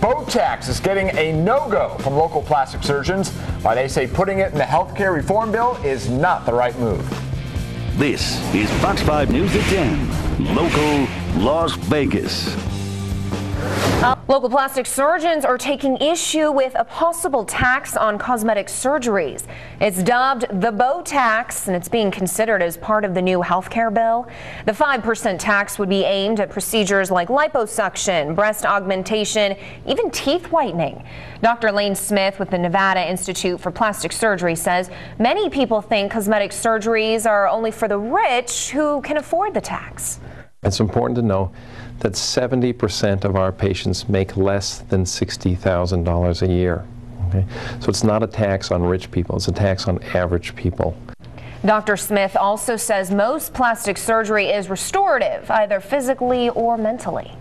Botox is getting a no-go from local plastic surgeons, why they say putting it in the health care reform bill is not the right move. This is Fox 5 News at 10, local Las Vegas. Local plastic surgeons are taking issue with a possible tax on cosmetic surgeries. It's dubbed the Botax, and it's being considered as part of the new health care bill. The 5% tax would be aimed at procedures like liposuction, breast augmentation, even teeth whitening. Dr. Lane Smith with the Nevada Institute for Plastic Surgery says many people think cosmetic surgeries are only for the rich who can afford the tax. It's important to know that 70% of our patients make less than $60,000 a year. Okay? So it's not a tax on rich people, it's a tax on average people. Dr. Smith also says most plastic surgery is restorative, either physically or mentally.